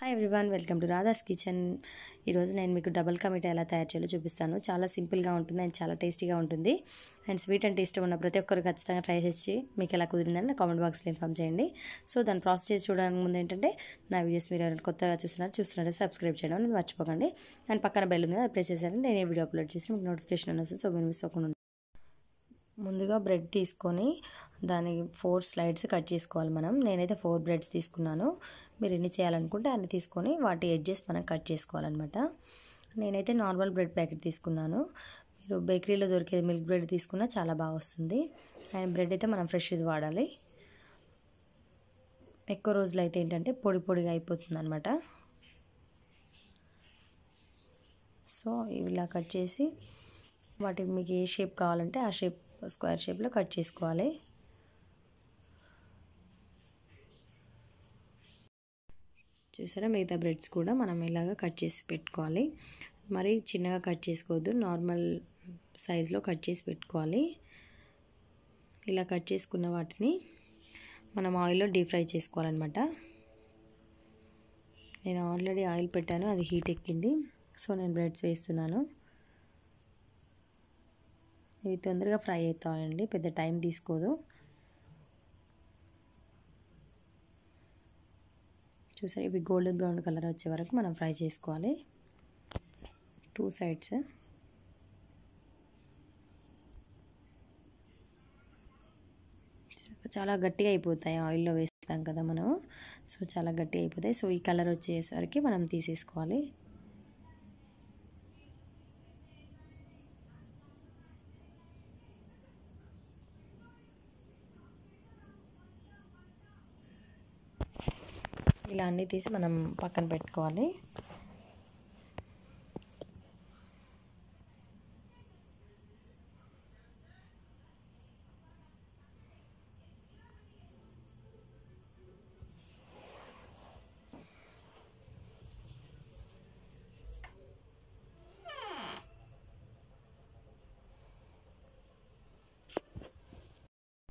Hi everyone welcome to Radha's kitchen ఈరోజు నేను మీకు డబల్ కమిటా ఎలా తయారు చేయాలో చూపిస్తాను. చాలా సింపుల్గా ఉంటుంది అండ్ చాలా టేస్టీగా ఉంటుంది. అండ్ స్వీట్ అండ్ టేస్ట్ ఉన్న ప్రతి ఒక్కరు ఖచ్చితంగా ట్రై చేసి మీకు ఎలా కుదిరిందని నా కామెంట్ బాక్స్లో ఇన్ఫామ్ చేయండి. సో దాన్ని ప్రాసెస్ చేసి చూడడానికి ముందు ఏంటంటే నా వీడియోస్ మీరు ఎవరైనా కొత్తగా చూస్తున్నారు చూస్తున్నారు సబ్స్క్రైబ్ చేయడం అనేది మర్చిపోకండి. అండ్ పక్కన బెల్ ఉంది అది ప్రెస్ చేశారంటే నేను ఏ వీడియో అప్లోడ్ చేసి మీకు నోటిఫికేషన్ వస్తుంది. సో మీరు మిస్ అవ్వకుండా ముందుగా బ్రెడ్ తీసుకొని దాని ఫోర్ స్లైడ్స్ కట్ చేసుకోవాలి మనం. నేనైతే ఫోర్ బ్రెడ్స్ తీసుకున్నాను. మీరు ఎన్ని చేయాలనుకుంటే అన్ని తీసుకొని వాటి ఎడ్జెస్ మనం కట్ చేసుకోవాలన్నమాట. నేనైతే నార్మల్ బ్రెడ్ ప్యాకెట్ తీసుకున్నాను. మీరు బేకరీలో దొరికే మిల్క్ బ్రెడ్ తీసుకున్నా చాలా బాగా వస్తుంది. అండ్ బ్రెడ్ అయితే మనం ఫ్రెష్ది వాడాలి. ఎక్కువ రోజులు అయితే ఏంటంటే పొడి పొడిగా అయిపోతుంది అనమాట సో ఇలా కట్ చేసి వాటి మీకు ఏ షేప్ కావాలంటే ఆ షేప్ స్క్వేర్ షేప్లో కట్ చేసుకోవాలి. చూసారా? మిగతా బ్రెడ్స్ కూడా మనం ఇలాగ కట్ చేసి పెట్టుకోవాలి. మరి చిన్నగా కట్ చేసుకోవద్దు. నార్మల్ సైజులో కట్ చేసి పెట్టుకోవాలి. ఇలా కట్ చేసుకున్న వాటిని మనం ఆయిల్లో డీప్ ఫ్రై చేసుకోవాలన్నమాట. నేను ఆల్రెడీ ఆయిల్ పెట్టాను. అది హీట్ ఎక్కింది. సో నేను బ్రెడ్స్ వేస్తున్నాను. ఇవి తొందరగా ఫ్రై అవుతాయండి. పెద్ద టైం తీసుకోదు. చూసారు ఇవి గోల్డెన్ బ్రౌన్ కలర్ వచ్చే వరకు మనం ఫ్రై చేసుకోవాలి. Two sides. చాలా గట్టిగా అయిపోతాయి ఆయిల్లో వేస్తాం కదా మనం. సో చాలా గట్టిగా అయిపోతాయి. సో ఈ కలర్ వచ్చేసరికి మనం తీసేసుకోవాలి. ఇలా అన్నీ తీసి మనం పక్కన పెట్టుకోవాలి.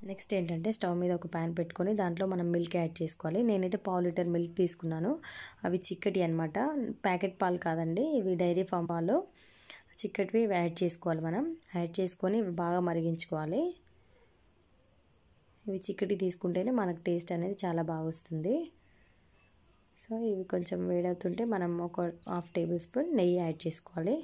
నెక్స్ట్ ఏంటంటే స్టవ్ మీద ఒక ప్యాన్ పెట్టుకొని దాంట్లో మనం మిల్క్ యాడ్ చేసుకోవాలి. నేనైతే పావు లీటర్ మిల్క్ తీసుకున్నాను. అవి చిక్కటి అనమాట ప్యాకెట్ పాలు కాదండి ఇవి డైరీ ఫామ్ పాలు. చిక్కటివి యాడ్ చేసుకోవాలి మనం. యాడ్ చేసుకొని ఇవి బాగా మరిగించుకోవాలి. ఇవి చిక్కటి తీసుకుంటేనే మనకు టేస్ట్ అనేది చాలా బాగా వస్తుంది. సో ఇవి కొంచెం వేడవుతుంటే మనం ఒక హాఫ్ టేబుల్ స్పూన్ నెయ్యి యాడ్ చేసుకోవాలి.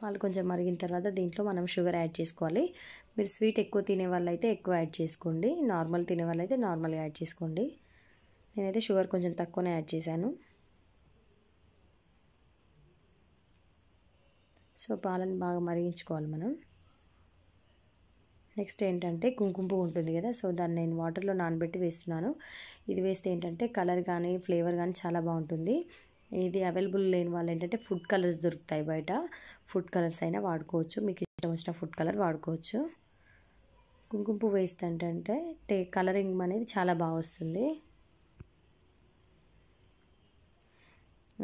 పాలు కొంచెం మరిగిన తర్వాత దీంట్లో మనం షుగర్ యాడ్ చేసుకోవాలి. మీరు స్వీట్ ఎక్కువ తినే వాళ్ళైతే ఎక్కువ యాడ్ చేసుకోండి. నార్మల్ తినే వాళ్ళైతే నార్మల్గా యాడ్ చేసుకోండి. నేనైతే షుగర్ కొంచెం తక్కువనే యాడ్ చేశాను. సో పాలను బాగా మరిగించుకోవాలి మనం. నెక్స్ట్ ఏంటంటే కుంకుమ పువ్వు ఉంటుంది కదా సో దాన్ని నేను వాటర్లో నానబెట్టి వేస్తున్నాను. ఇది వేస్తే ఏంటంటే కలర్ కానీ ఫ్లేవర్ కానీ చాలా బాగుంటుంది. ఇది అవైలబుల్ లేని వాళ్ళు ఏంటంటే ఫుడ్ కలర్స్ దొరుకుతాయి బయట. ఫుడ్ కలర్స్ అయినా వాడుకోవచ్చు. మీకు ఇష్టం వచ్చిన ఫుడ్ కలర్ వాడుకోవచ్చు. కుంకుమ పువ్వు వేస్తే ఏంటంటే టే కలరింగ్ అనేది చాలా బాగా వస్తుంది.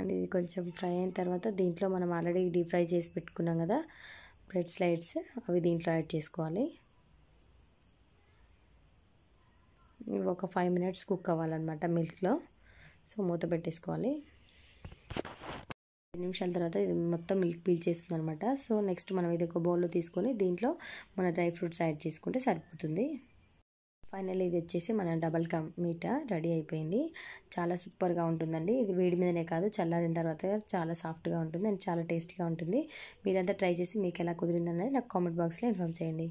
అండ్ ఇది కొంచెం ఫ్రై అయిన తర్వాత దీంట్లో మనం ఆల్రెడీ డీప్ ఫ్రై చేసి పెట్టుకున్నాం కదా బ్రెడ్ స్లైడ్స్ అవి దీంట్లో యాడ్ చేసుకోవాలి. ఒక ఫైవ్ మినిట్స్ కుక్ అవ్వాలన్నమాట మిల్క్లో. సో మూత పెట్టేసుకోవాలి. నిమిషాల తర్వాత ఇది మొత్తం మిల్క్ పీల్చేస్తుంది అనమాట సో నెక్స్ట్ మనం ఇది ఒక బౌల్లో తీసుకొని దీంట్లో మన డ్రై ఫ్రూట్స్ యాడ్ చేసుకుంటే సరిపోతుంది. ఫైనల్ ఇది వచ్చేసి మన డబల్ కా మీట రెడీ అయిపోయింది. చాలా సూపర్గా ఉంటుందండి. ఇది వేడి మీదనే కాదు చల్లారిన తర్వాత చాలా సాఫ్ట్గా ఉంటుంది అండ్ చాలా టేస్టీగా ఉంటుంది. మీరంతా ట్రై చేసి మీకు ఎలా కుదిరిందనేది నాకు కామెంట్ బాక్స్లో ఇన్ఫామ్ చేయండి.